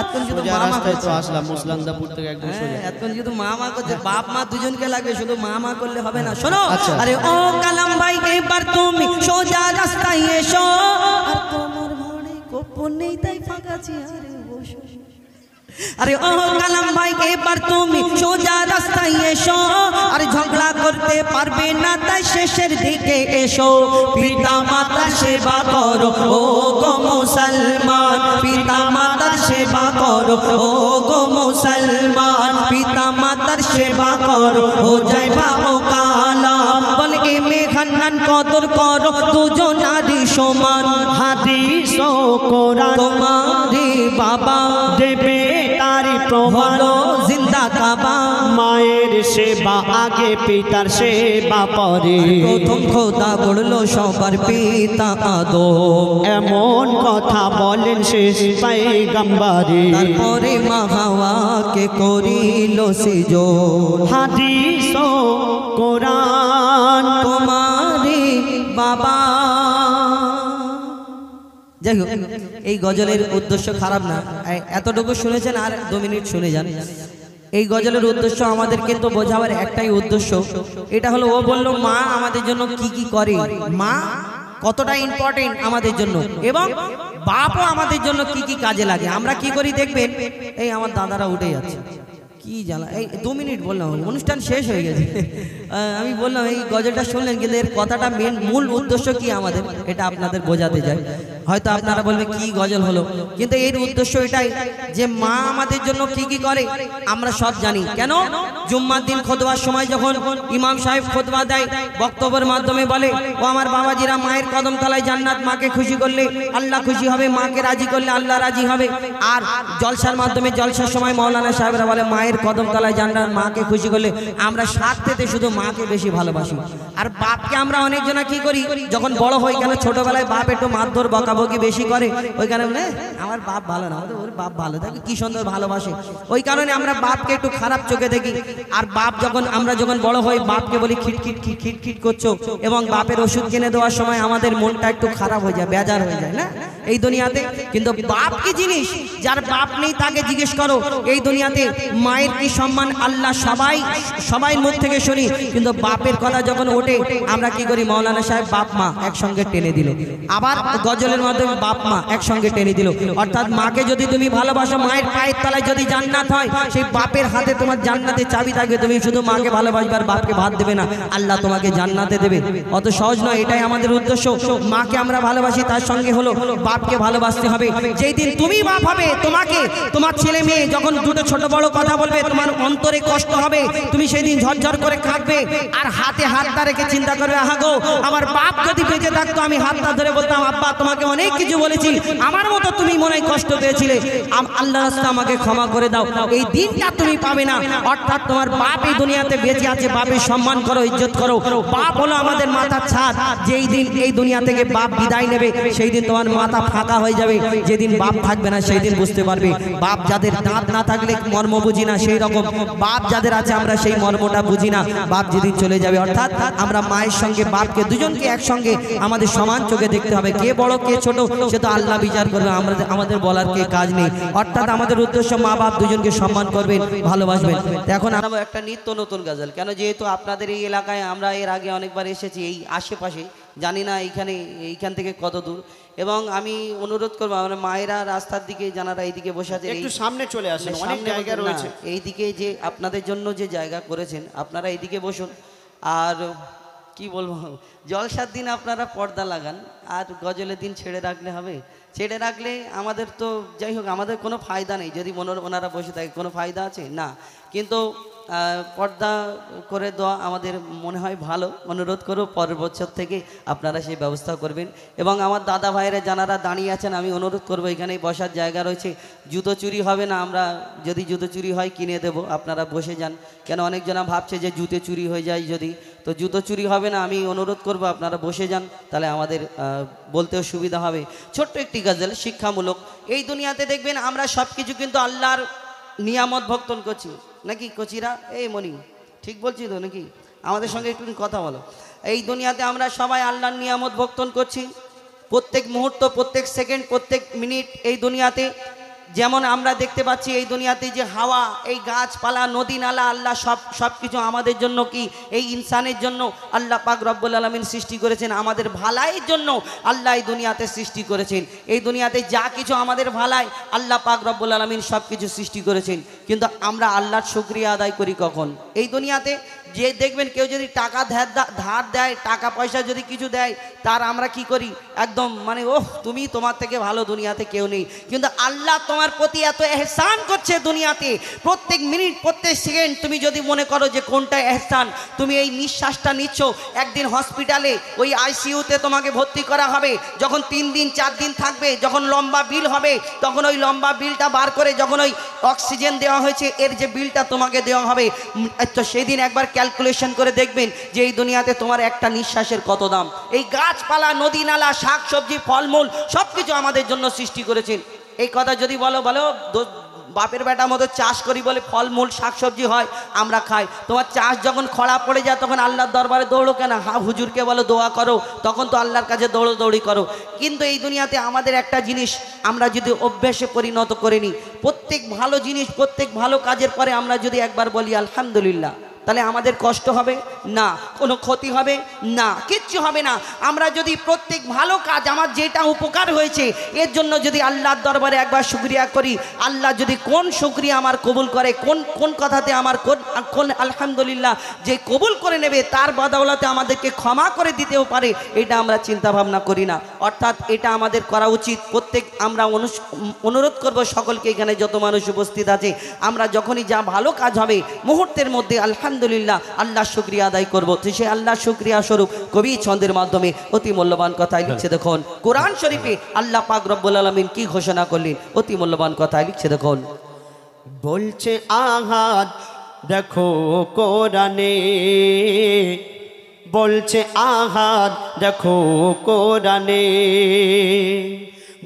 এতক্ষণ শুধু সোজা মা মা রাস্তায় তো আসলাম মুসলান্দাপুর থেকে একদম হ্যাঁ, সোজা। এতক্ষণ শুধু মা মা করছে। বাপ মা দুজনকে লাগবে শুধু মা মা করলে হবে না। শোনো আচ্ছা। আরে ও কালাম ভাই এবার তুমি সোজা রাস্তায় এসো। আর তোমার ঘরে গোপন নেই তাই ফাঁকা চেয়ারে বসো। আরে ও কালাম ভাই, এবার তুমি সোজা রাস্তায় এসো। আর ঝগড়া করতে পারবে না, তাই শেষের দিকে এসো। পিতা মাতার সেবা করো, ও গো মুসলমান। পিতা মাতার সেবা করো, ও গো মুসলমান। পিতা মাতার সেবা করো, ও জয় বাবু কালাম বল এ মেঘান্নান কদর করো দুজন নারী সমান। হাদিস ও কোরআন তোমারে বাবা দেবে তারি প্রমাণ জিন্দা কাবা। মায়ের সেবা আগে পিতার সেবা পরে। প্রথম খোদা গড়লো সবার পিতা আদম এমন কথা বলেন শেষ পাইগাম্বারে তারপরে মা হাওয়াকে করিল সিজন হাদিস কোরআন। তোমারে বাবা যাই হোক, এই গজলের উদ্দেশ্য খারাপ না। এতটুকু শুনেছেন আর দু মিনিট শুনে যান। এই গজলের উদ্দেশ্য আমাদের কিন্তু বোঝাবার একটাই উদ্দেশ্য। এটা হলো, ও বলল, মা আমাদের জন্য কি কি করে? মা কতটা ইম্পর্টেন্ট আমাদের জন্য এবং বাপও আমাদের জন্য কি কি কাজে লাগে? আমরা কি করি দেখবেন, এই আমার দাদারা উঠে যাচ্ছে। কি জ্বালা। এই দু মিনিট বললাম অনুষ্ঠান শেষ হয়ে গেছে। আমি বললাম, এই গজলটা শুনলেন, কিন্তু এর কথাটা মেন মূল উদ্দেশ্য কি আমাদের? এটা আপনাদের বোঝাতে যায় হয়তো আপনারা বলবে, কি গজল হলো? কিন্তু এর উদ্দেশ্য এটাই যে মা আমাদের জন্য কি কি করে, আমরা সব জানি। কেন? জুম্মার দিন খোদবার সময় যখন ইমাম সাহেব খোদবা দেয়, বক্তব্যের মাধ্যমে বলে, ও আমার বাবাজিরা, মায়ের কদম তলায় জান্নাত মাকে খুশি করলে আল্লাহ খুশি হবে, মাকে রাজি করলে আল্লাহ রাজি হবে। আর জলসার মাধ্যমে জলসার সময় মৌলানা সাহেবরা বলে, মায়ের কদম তলায় জান্নাত মাকে খুশি করলে আমরা স্বার্থেতে শুধু মাকে বেশি ভালোবাসি। আর বাপকে আমরা অনেকজনা কি করি? যখন বড় হই কেন? ছোটবেলায় বাপ একটু মারধর বকা বকাবকি বেশি করে? ওই কারণে আমার বাপ ভালো না। ওর বাপ ভালো থাকে কি সুন্দর ভালোবাসে। ওই কারণে আমরা বাপকে একটু খারাপ চোখে দেখি। আর বাপ যখন আমরা যখন বড় হই বাপকে বলি খিটখিট খিট খিট খিট করছ। এবং বাপের ওষুধ কিনে দেওয়ার সময় আমাদের মনটা একটু খারাপ হয়ে যায় বেজার হয়ে যায় না? এই দুনিয়াতে। কিন্তু বাপ কি জিনিস? যার বাপ নেই তাকে জিজ্ঞেস করো এই দুনিয়াতে মায়ের কি সম্মান? আল্লাহ সবাই সবাই মুখ থেকে শুনি। কিন্তু বাপের কথা যখন ওঠে আমরা কি করি? মৌলানা সাহেব বাপ মা একসঙ্গে টেনে দিল। আবার গজলের মাধ্যমে বাপ মা একসঙ্গে টেনে দিল। অর্থাৎ মাকে যদি তুমি ভালোবাসো, মায়ের পায়ের তলায় যদি জান্নাত হয়, সেই বাপের হাতে তোমার জান্নাতে চাবি থাকবে। তুমি শুধু মাকে ভালোবাসবে আর বাপকে ভাত দেবে না। আল্লাহ তোমাকে জান্নাতে দেবে। অত সহজ নয়, এটাই আমাদের উদ্দেশ্য। মাকে আমরা ভালোবাসি, তার সঙ্গে হলো বাপকে ভালোবাসতে হবে। যেই দিন তুমি বাপ হবে, তোমাকে, তোমার ছেলে মেয়ে যখন দুটো ছোট বড় কথা বলবে, তোমার অন্তরে কষ্ট হবে। তুমি সেই দিন ঝরঝর করে কাঁদবে আর হাতে হাতটা রেখে চিন্তা করবে, আহা গো, আমার বাপ যদি বেঁচে থাকতো, আমি হাতটা ধরে বলতাম, আব্বা, তোমাকে অনেক কিছু বলেছি। আমার মতো তুমি মনে কষ্ট পেয়েছিলে। আল্লাহ আমাকে ক্ষমা করে দাও। এই দিনটা তুমি পাবে না। অর্থাৎ তোমার বাপ এই দুনিয়াতে বেঁচে আছে। বাপের সম্মান করো, ইজ্জত করো। বাপ হলো আমাদের মাথার ছাদ। যেই দিন এই দুনিয়া থেকে বাপ বিদায় নেবে, সেই দিন তোমার মাথা ফাঁকা হয়ে যাবে। যেদিন বাপ থাকবে না, সেই দিন বুঝতে পারবে। বাপ যাদের দাঁত না থাকলে মর্ম বুঝি না, সেই রকম। বাপ যাদের আছে, আমরা সেই মর্মটা বুঝি না। বাপ যেদিন চলে যাবে, অর্থাৎ আমরা মায়ের সঙ্গে, বাপকে দুজনকে একসঙ্গে আমাদের সমান চোখে দেখতে হবে। কে বড়, কে ছোট সে তো আল্লাহ বিচার করবে। আমরা আমাদের বলার কে কাজ নেই। অর্থাৎ আমাদের উদ্দেশ্য মা বাপ দুজনকে সম্মান করবেন ভালোবাসবেন। এখন আমরা একটা নিত্য নতুন গাজল। কেন যেহেতু আপনাদের এই এলাকায় আমরা এর আগে অনেকবার এসেছি এই আশেপাশে জানি না এইখানে এইখান থেকে কত দূর। এবং আমি অনুরোধ করব আমার মায়েরা রাস্তার দিকে জানারা এইদিকে বসে আছে একটু সামনে চলে আসেন অনেক জায়গা রয়েছে। এইদিকে যে আপনাদের জন্য যে জায়গা করেছেন আপনারা এইদিকে বসুন। আর কি বলব জলসার দিন আপনারা পর্দা লাগান, আর গজলের দিন ছেড়ে রাখলে হবে। ছেড়ে রাখলে আমাদের তো, যাই হোক, আমাদের কোনো ফায়দা নেই। যদি ওনারা বসে থাকে, কোনো ফায়দা আছে? না। কিন্তু পর্দা করে দেওয়া আমাদের মনে হয় ভালো। অনুরোধ করব, পরের বছর থেকে আপনারা সেই ব্যবস্থা করবেন। এবং আমার দাদা ভাইয়েরা যারা দাঁড়িয়ে আছেন, আমি অনুরোধ করব এখানে বসার জায়গা রয়েছে। জুতো চুরি হবে না, আমরা যদি জুতো চুরি হয়, কিনে দেব। আপনারা বসে যান। কেন অনেকজনা ভাবছে যে জুতো চুরি হয়ে যায় যদি। তো জুতো চুরি হবে না, আমি অনুরোধ করব আপনারা বসে যান, তাহলে আমাদের বলতেও সুবিধা হবে। ছোট্ট একটি গজল, শিক্ষামূলক। এই দুনিয়াতে দেখবেন আমরা সব কিছু কিন্তু আল্লাহর নিয়ামত ভক্তন করছি। নাকি কচিরা? এই মনি, ঠিক বলছি তো নাকি? আমাদের সঙ্গে একটু কথা বলো। এই দুনিয়াতে আমরা সবাই আল্লাহর নিয়ামত ভক্তন করছি। প্রত্যেক মুহূর্ত, প্রত্যেক সেকেন্ড, প্রত্যেক মিনিট এই দুনিয়াতে যেমন আমরা দেখতে পাচ্ছি এই দুনিয়াতে যে হাওয়া, এই গাছপালা, নদী, নালা, আল্লাহ সব সব কিছু আমাদের জন্য কি? এই ইনসানের জন্য আল্লাহ পাক রব্বুল আলমিন সৃষ্টি করেছেন, আমাদের ভালাইয়ের জন্য আল্লাহ এই দুনিয়াতে সৃষ্টি করেছেন। এই দুনিয়াতে যা কিছু আমাদের ভালাই, আল্লাহ পাক রব্বুল আলমিন সব কিছু সৃষ্টি করেছেন। কিন্তু আমরা আল্লাহর শুক্রিয়া আদায় করি কখন? এই দুনিয়াতে যে দেখবেন কেউ যদি টাকা ধার ধার দেয়, টাকা পয়সা যদি কিছু দেয়, তার আমরা কি করি? একদম মানে ওহ, তুমি তোমার থেকে ভালো দুনিয়াতে কেউ নেই। কিন্তু আল্লাহ তোমার প্রতি এত এহসান করছে দুনিয়াতে। প্রত্যেক মিনিট, প্রত্যেক সেকেন্ড তুমি যদি মনে করো যে কোনটা এহসান, তুমি এই নিঃশ্বাসটা নিচ্ছ। একদিন হসপিটালে, ওই আইসিইউতে তোমাকে ভর্তি করা হবে। যখন তিন দিন, চার দিন থাকবে, যখন লম্বা বিল হবে, তখন ওই লম্বা বিলটা বার করে যখন ওই অক্সিজেন দেওয়া হয়েছে, এর যে বিলটা তোমাকে দেওয়া হবে তো সেদিন একবার ক্যালকুলেশন করে দেখবেন যে এই দুনিয়াতে তোমার একটা নিঃশ্বাসের কত দাম। এই গাছপালা, নদী নালা শাক সবজি ফলমূল সব কিছু আমাদের জন্য সৃষ্টি করেছেন। এই কথা যদি বলো বলো বাপের বেটা মতো চাষ করি বলে ফলমূল, শাকসবজি হয়, আমরা খাই। তোমার চাষ যখন খরা পড়ে যায়, তখন আল্লাহর দরবারে দৌড়ো কেন? হা, হুজুরকে বলো, দোয়া করো। তখন তো আল্লাহর কাছে দৌড়ো দৌড়ি করো। কিন্তু এই দুনিয়াতে আমাদের একটা জিনিস আমরা যদি অভ্যাসে পরিণত করে নিই, প্রত্যেক ভালো জিনিস, প্রত্যেক ভালো কাজের পরে আমরা যদি একবার বলি, আলহামদুলিল্লাহ। তাহলে আমাদের কষ্ট হবে? না। কোনো ক্ষতি হবে? না। কিচ্ছু হবে না। আমরা যদি প্রত্যেক ভালো কাজ, আমার যেটা উপকার হয়েছে, এর জন্য যদি আল্লাহর দরবারে একবার শুক্রিয়া করি, আল্লাহ যদি কোন শুক্রিয়া আমার কবুল করে, কোন কোন কথাতে আমার কোন কোন আলহামদুলিল্লাহ যে কবুল করে নেবে, তার বদৌলতে আমাদেরকে ক্ষমা করে দিতেও পারে, এটা আমরা চিন্তা ভাবনা করি না। অর্থাৎ এটা আমাদের করা উচিত। প্রত্যেক আমরা অনুরোধ করব সকলকে এখানে যত মানুষ উপস্থিত আছে, আমরা যখনই যা ভালো কাজ হবে, মুহূর্তের মধ্যে আলহামদুলিল্লাহ আল্লাহ শুক্রিয়া আদায় করব। সে আল্লাহ শুক্রিয়া স্বরূপ কবি ছন্দের মাধ্যমে অতি মূল্যবান কথায় লিখছে দেখুন। কোরআন শরীফে আল্লাহ পাক রব্বুল আলমিন কি ঘোষণা করলেন? অতি মূল্যবান কথায় লিখছে দেখুন। বলছে আহাদ দেখো কোরআনে। বলছে আহাদ দেখো কোরআনে।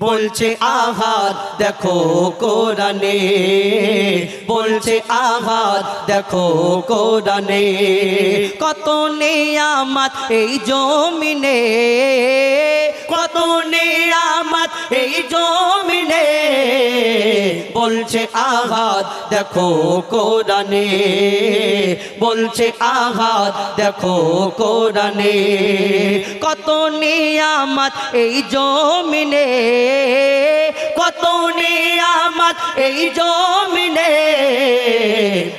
বলছে আহাদ, দেখো কোরআনে। বলছে আহাদ, দেখো কোরআনে। কত নেয়ামত এই জমিনে। কত নিয়ামত এই জমিনে। বলছে আহাদ, দেখো কোরআনে। বলছে আহাদ, দেখো কোরআনে। কত নিয়ামত এই জমিনে। কত নিয়ামত এই জমিনে?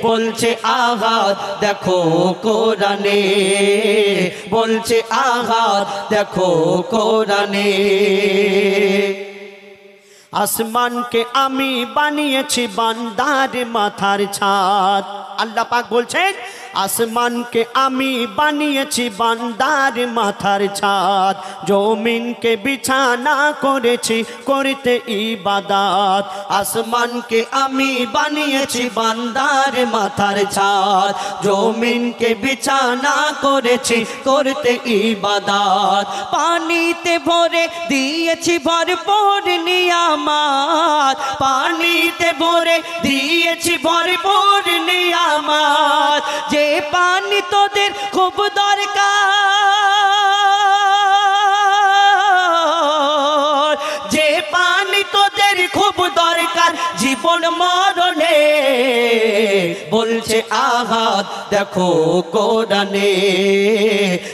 বলছে আঘাত দেখো কোরআনে। বলছে আঘাত দেখো কোরআনে। আসমানকে আমি বানিয়েছি বান্দার মাথার ছাদ। আল্লাহ পাক বলছেন আসমানকে আমি বানিয়েছি বান্দার মাথার ছাদ। জমিনকে বিছানা করেছি, করতে ইবাদাত। আসমানকে আমি বানিয়েছি বান্দার মাথার ছাদ। জমিনকে বিছানা করেছি, করতে ইবাদাত। পানিতে ভরে দিয়েছি ভরপুর নিয়ামত। পানিতে ভরে দিয়েছি ভরপুর নিয়ামত। যে পানি তোদের খুব দরকার। জীবন মরণে? বলছে আঘাত দেখো কোরআনে।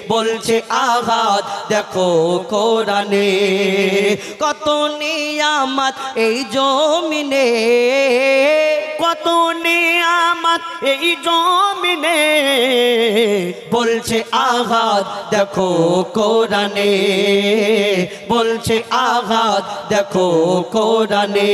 বলছে আঘাত দেখো কোরআনে। কত নিয়ামত এই জমিনে। কত নিয়ামত এই জমিনে। বলছে আঘাত দেখো কোরআনে। বলছে আঘাত দেখো কোরআনে।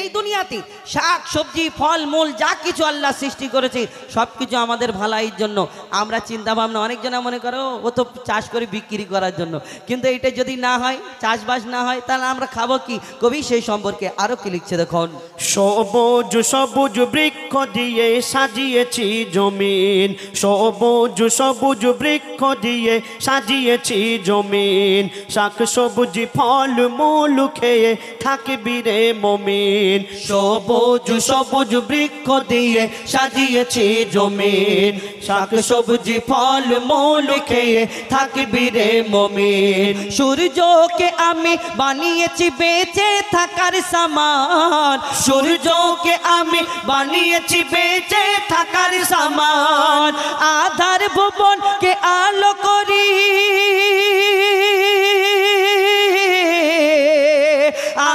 এই দুনিয়াতে শাক, সবজি, ফল, মূল, যা কিছু আল্লাহ সৃষ্টি করেছে সব কিছু আমাদের ভালাইয়ের জন্য। আমরা চিন্তা ভাবনা অনেকজনা মনে করো, ও তো চাষ করে বিক্রি করার জন্য। কিন্তু এটা যদি না হয়, চাষবাস না হয়, তাহলে আমরা খাব কি? কবি সেই সম্পর্কে আরও কি লিখছে দেখুন। সবুজ সবুজ বৃক্ষ দিয়ে সাজিয়েছি জমিন। সবুজ সবুজ বৃক্ষ দিয়ে সাজিয়েছি জমিন। শাক, সবুজ, ফল, মূল খেয়ে থাকবি রে মমিন সবুজ সবুজ বৃক্ষ দিয়ে সাজিয়েছি জমিন। শাক, সবজি, ফল, মূল খেয়ে থাকবি রে মমিন। সূর্যকে আমি বানিয়েছি, বেঁচে থাকার সামান। সূর্যকে আমি বানিয়েছি, বেঁচে থাকার সামান। আধার ভুবনকে আলো করি।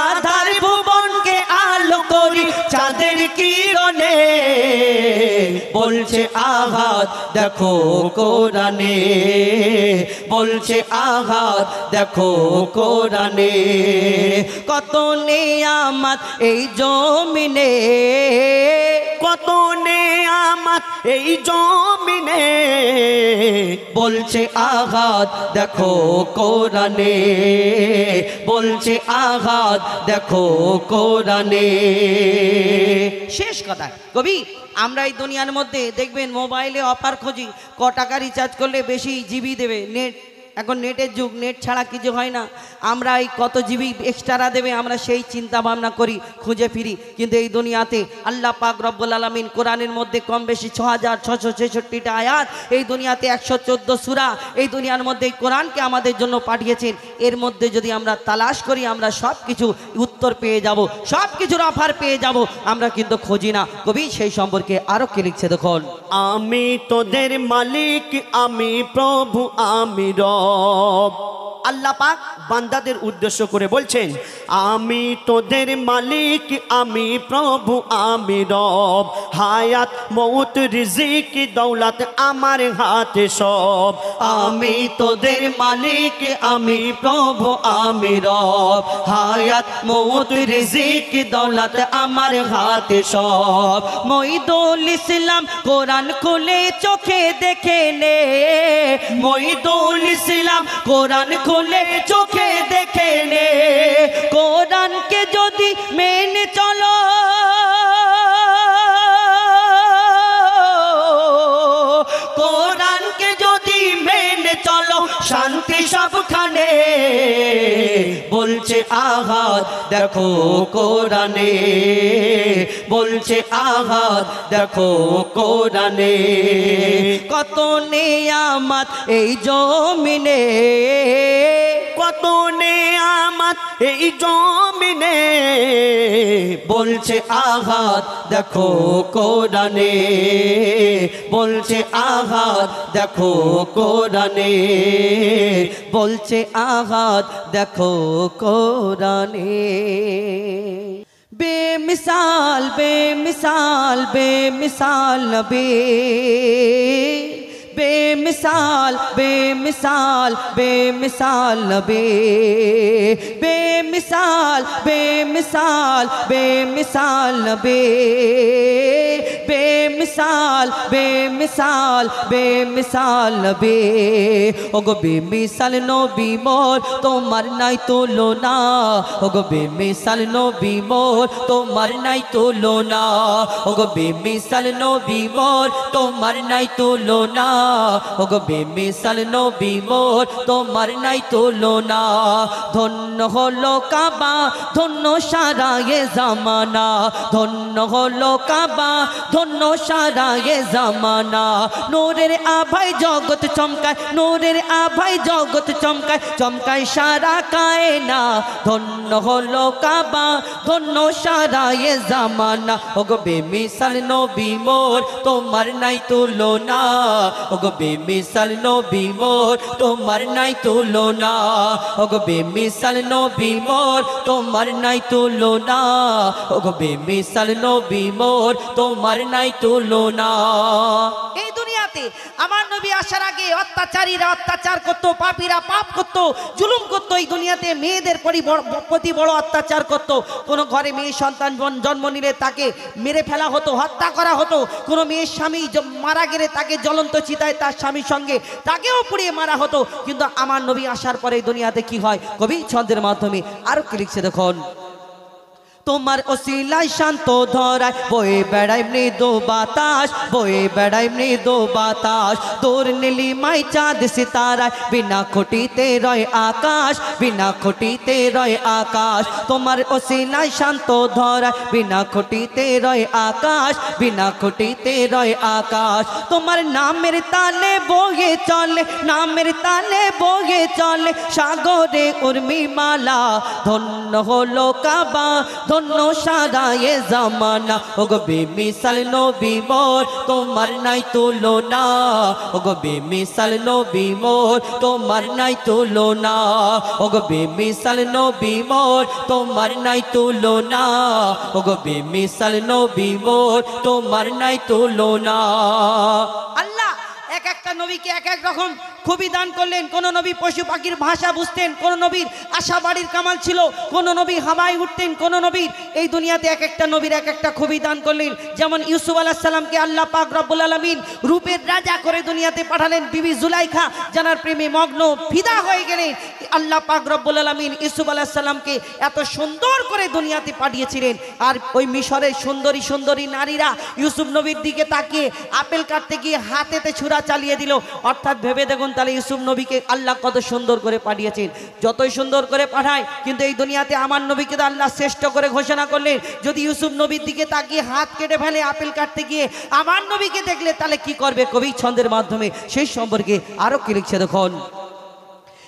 আধার ভুবনকে আলো করি চাঁদের কিরণে। বলছে আঘাত দেখো কোরআনে। বলছে আঘাত দেখো কোরআনে। কত নেয়ামত এই জমিনে। কত নেয়ামত এই জমিনে। বলছে আঘাত দেখো কোরআনে। বলছে আঘাত দেখো কোরআনে। শেষ কথা। কবি, আমরা এই দুনিয়ার মধ্যে দেখবেন মোবাইলে অফার খুঁজি ক টাকা রিচার্জ করলে বেশি জিবি দেবে নেট এখন নেটের যুগ, নেট ছাড়া কিছু হয় না। আমরা এই কত জিবি এক্সট্রা দেবে, আমরা সেই চিন্তা ভাবনা করি, খুঁজে ফিরি। কিন্তু এই দুনিয়াতে আল্লাহ পাক রব্বুল আলমিন কোরআনের মধ্যে কম বেশি ছ হাজার ছশো ছেষট্টিটা আয়াত, এই দুনিয়াতে একশো চোদ্দ সুরা, এই দুনিয়ার মধ্যে এই কোরআনকে আমাদের জন্য পাঠিয়েছেন। এর মধ্যে যদি আমরা তালাশ করি, আমরা সব কিছু উত্তর পেয়ে যাব সব কিছুর অফার পেয়ে যাব, আমরা কিন্তু খুঁজি না। কবি, সেই সম্পর্কে আরও কে লিখছে দেখুন। আমি তোদের মালিক, আমি প্রভু, আমি রব। আল্লাহ পাক বান্দাদের উদ্দেশ্য করে বলছেন, আমি তোদের মালিক, আমি প্রভু, আমি রব। হায়াত মৌত রিজিক, দৌলত আমার হাতে সব। আমি তোদের মালিক, আমি প্রভু, আমি রব। হায়াত মৌত রিজিক, দৌলত আমার হাতে সব। মইদুল ইসলাম কোরআন খুলে চোখে দেখে নে। মহিদুল ইসলাম কোরআন খুলে চোখে দেখে নে। কোরআনকে যদি মেনে চলো সবখানে বলছে আহাত দেখো কোরআনে। বলছে আহাত দেখো কোরআনে। কত নেয়ামত এই জমিনে। নেয়ামত এই জমিনে বলছে আঘাত, দেখো কোরআনে। বলছে আঘাত, দেখো কোরআনে। বলছে আঘাত, দেখো কোরআনে। বেমিসাল বেমিসাল বেমিসাল নবী। বেমিসাল বেমিসাল বেমিসাল নবী বেমিসাল বেমিসাল বেমিসাল নবী বেমিসাল বেমিসাল বেমিসাল নবী ওগো বেমিসাল নবী মোর তোমার নাই তুলনা ওগো বেমিসাল নবী মোর তোমার নাই তুলনা ওগো বেমিসাল নবী মোর তোমার নাই তুলনা ওগো বেমিসাল নবী মোর, তোমার নাই তুলনা। ধন্য হলো কাবা, ধন্য সারা এ জামানা। ধন্য হলো কাবা, ধন্য সারা এ জামানা। নূরের আভাই জগৎ চমকায়, নূরের আভাই জগৎ চমকায় চমকায় সারা কায়না। ধন্য হলো কাবা, ধন্য সারা এ জামানা। ওগো বেমিসাল নবী মোর, তোমার নাই তুলনা। ওগো বেমিসাল নবী মোর, তোমার নাই তুলনা। ওগো বেমিসাল নবী মোর, তোমার নাই তুলনা। ওগো বেমিসাল নবী মোর, তোমার নাই তুলনা। এই দুনিয়াতে আমার নবী আসার আগে অত্যাচারীরা অত্যাচার করতো, পাপীরা পাপ করতো, জুলুম করতো, এই দুনিয়াতে মেয়েদের পরি প্রতি বড় অত্যাচার করতো। কোনো ঘরে মেয়ে সন্তান জন্ম নিলে তাকে মেরে ফেলা হতো, হত্যা করা হতো। কোনো মেয়ের স্বামী মারা গেলে তাকে জ্বলন্ত চিতায় তার স্বামীর সঙ্গে তাকেও পুড়িয়ে মারা হতো। কিন্তু আমার নবী আসার পরে এই দুনিয়াতে কি হয়? কবি ছন্দের মাধ্যমে আরও কি লিখছে দেখুন। তোমার ওসিলায় শান্ত ধরায়, বয়ে বেড়ায় মৃদু বাতাস, বয়ে বেড়ায় মৃদু বাতাস। তোর নীলি মাই চাঁদ সিতারায়, বিনা খুঁটিতে রয় আকাশ, বিনা খুঁটিতে রয় আকাশ। তোমার ওসিলায় শান্ত ধরায়, বিনা খুঁটিতে রয় আকাশ, বিনা খুঁটিতে রয় আকাশ। তোমার নামের তালে বয়ে চলে, নামের তালে বয়ে চলে, সাগরে উর্মি মালা ধন্য হলো কাবা ধন্য এ জামানা। ওগো বেমিসাল নবী মোর, তোমার নাই তুলনা। ওগো বেমিসাল নবী মোর, তোমার নাই তুলনা। ওগো বেমিসাল নবী মোর, তোমার নাই তুলনা। ওগো বেমিসাল নবী মোর, তোমার নাই তুলনা। আল্লাহ, এক একটা নবীকে এক এক রকম খুবই দান করলেন। কোন নবী পশু পাখির ভাষা বুঝতেন, কোন নবীর আশা বাড়ির কামাল ছিল, কোন নবী হাওয়ায় উঠতেন, কোন নবীর এই দুনিয়াতে এক একটা নবীর এক একটা খুবই দান করলেন। যেমন ইউসুফ আলাহ সাল্লামকে আল্লাহ পাক রব্বুল আলমিন রূপের রাজা করে দুনিয়াতে পাঠালেন। বিবি জুলাইখা, জানার প্রেমে মগ্ন, ফিদা হয়ে গেলেন। আল্লাহ পাক রব্বুল আলমিন ইউসুফ আলাহ সাল্লামকে এত সুন্দর করে দুনিয়াতে পাঠিয়েছিলেন। আর ওই মিশরের সুন্দরী সুন্দরী নারীরা ইউসুফ নবীর দিকে তাকিয়ে আপেল কাটতে গিয়ে হাতেতে ছুরা চালিয়ে দিল। অর্থাৎ ভেবে দেখুন তাহলে ইউসুফ নবীকে আল্লাহ কত সুন্দর করে পাঠিয়েছেন। যতই সুন্দর করে পাঠায়, কিন্তু এই দুনিয়াতে আমার নবীকে তো আল্লাহ শ্রেষ্ঠ করে ঘোষণা করলেন। যদি ইউসুফ নবীর দিকে তাকিয়ে হাত কেটে ফেলে, আপেল কাটতে গিয়ে আমার নবীকে দেখলে, তাহলে কি করবে কবি ছন্দের মাধ্যমে? সেই সম্পর্কে আরও কি লিখছে দেখুন।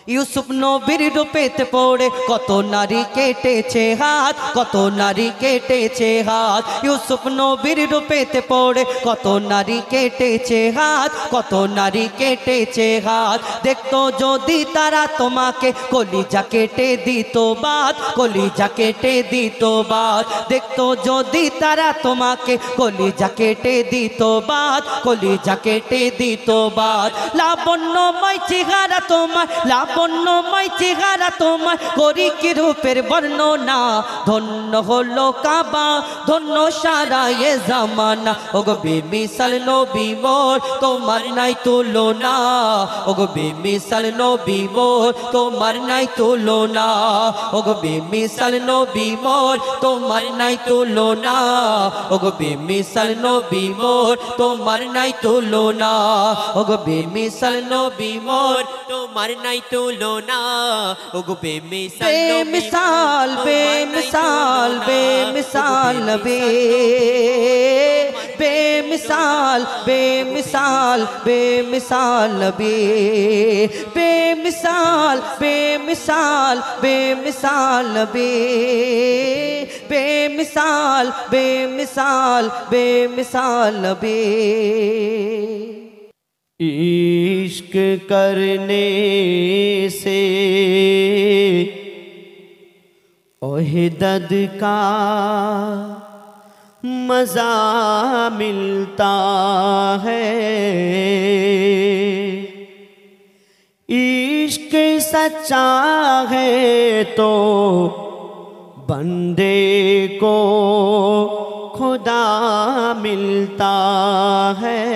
ইউসুফ নবীর রূপেতে পড়ে, কত নারী কেটেছে হাত, কত নারী কেটেছে হাত। ইউসুফ নবীর রূপেতে পড়ে, কত নারী কেটেছে হাত, কত নারী কেটেছে হাত। দেখতো যদি তারা তোমাকে কলিজা কেটে দিত বাদ কলিজা কেটে দিত বাদ দেখতো যদি তারা তোমাকে কলিজা কেটে দিত বাদ কলিজা কেটে দিত বাদ লাবণ্যময় চেহারা তোমার লাবণ্যময় চেহারা তোমার করি কি রূপের বর্ণনা। ধন্য হলো কাবা, ধন্য সারা এ জামানা। ওগো বেমিসাল নবী মোর, তোমার নাই তুলনা। ওগো বেমিসাল নবী মোর, তোমার নাই তুলনা। ওগো বেমিসাল নবী মোর, তোমার নাই তুলনা। ওগো বেমিসাল নবী মোর, তোমার নাই তুলনা। ওগো বেমিসাল নবী মোর, তোমার নাই তুলনা। بولو نا اگو بے مثال بے مثال بے مثال بے مثال بے بے مثال بے مثال بے مثال بے بے مثال بے مثال بے مثال بے بے مثال بے مثال بے مثال بے عشق کرنے سے عہدد کا مزہ ملتا ہے۔ عشق سچا ہے تو بندے کو خدا ملتا ہے۔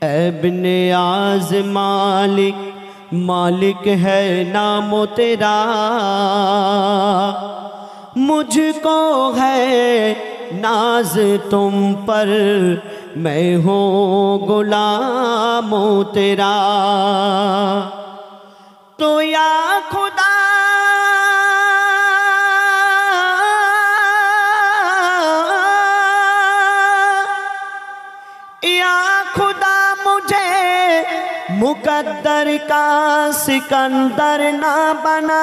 ابن آز مالک مالک ہے نام و تیرا۔ مجھ کو ہے ناز تم پر، میں ہوں غلام تیرا۔ تو یا خدا مقدر کا سکندر نہ بنا۔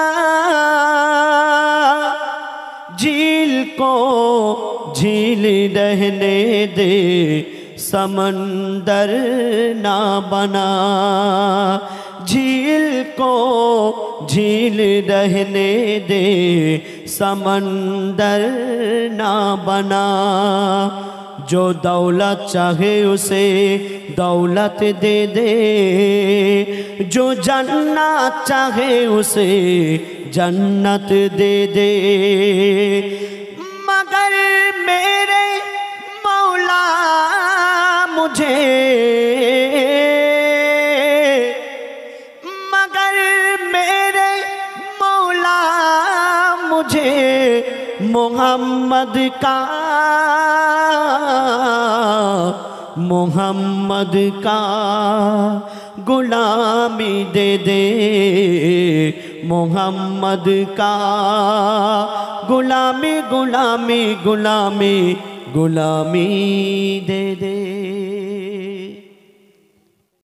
جھیل کو جھیل رہنے دے، سمندر نہ بنا۔ جھیل کو جھیل رہنے دے، سمندر نہ بنا۔ جو دولت چاہے اسے دولت دے دے۔ جو جنت چاہے اسے جنت دے دے۔ مگر میرے مولا مجھے مگر میرے مولا مجھے محمد کا محمد کا غلامی دے دے۔ محمد کا غلامی غلامی غلامی غلامی دے دے۔